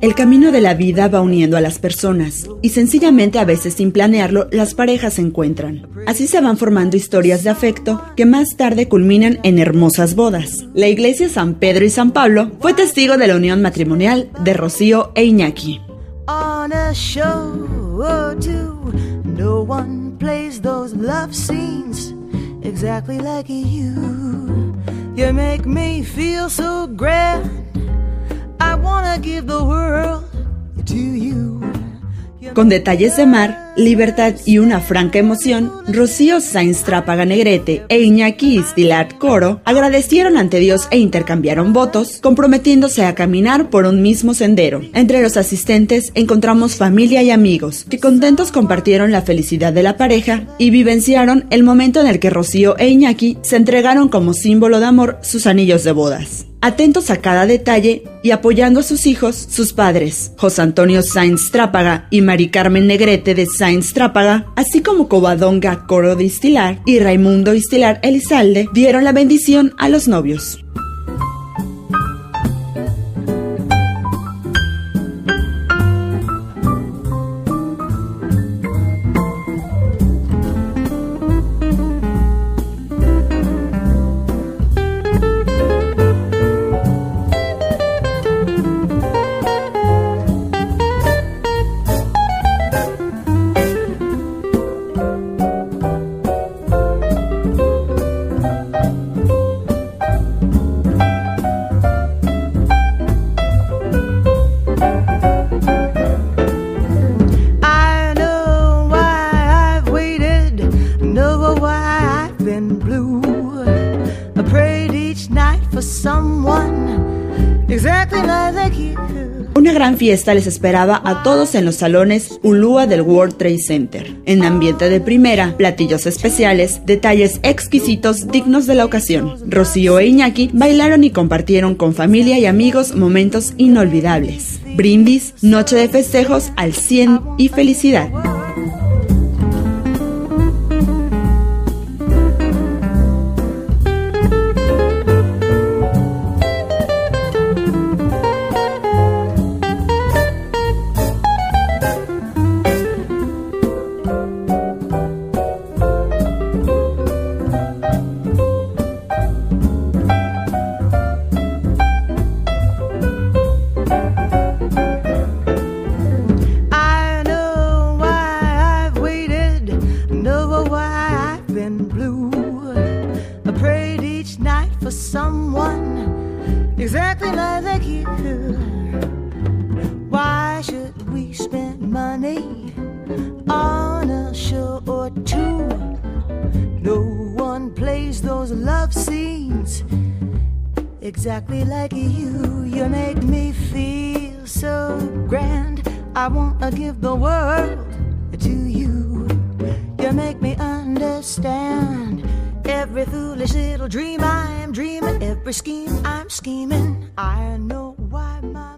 El camino de la vida va uniendo a las personas y sencillamente a veces sin planearlo las parejas se encuentran. Así se van formando historias de afecto que más tarde culminan en hermosas bodas. La iglesia San Pedro y San Pablo fue testigo de la unión matrimonial de Rocío e Iñaki. exactly like you. You make me feel so grand. Con detalles de mar, libertad y una franca emoción, Rocío Sainz Trápaga Negrete e Iñaki Istilat Coro agradecieron ante Dios e intercambiaron votos, comprometiéndose a caminar por un mismo sendero. Entre los asistentes encontramos familia y amigos, que contentos compartieron la felicidad de la pareja y vivenciaron el momento en el que Rocío e Iñaki se entregaron como símbolo de amor sus anillos de bodas atentos a cada detalle y apoyando a sus hijos, sus padres, José Antonio Sainz Trápaga y Mari Carmen Negrete de Sainz Trápaga, así como Covadonga Coro de Istilar y Raimundo Istilar Elizalde, dieron la bendición a los novios. Una gran fiesta les esperaba a todos en los salones Ulúa del World Trade Center. En ambiente de primera, platillos especiales, detalles exquisitos dignos de la ocasión. Rocío e Iñaki bailaron y compartieron con familia y amigos momentos inolvidables. Brindis, noche de festejos al 100 y felicidad. Exactly like you. Why should we spend money on a show or two? No one plays those love scenes exactly like you. You make me feel so grand. I wanna give the world to you. You make me understand every foolish little dream I am dreaming, every scheme I'm scheming. I know why my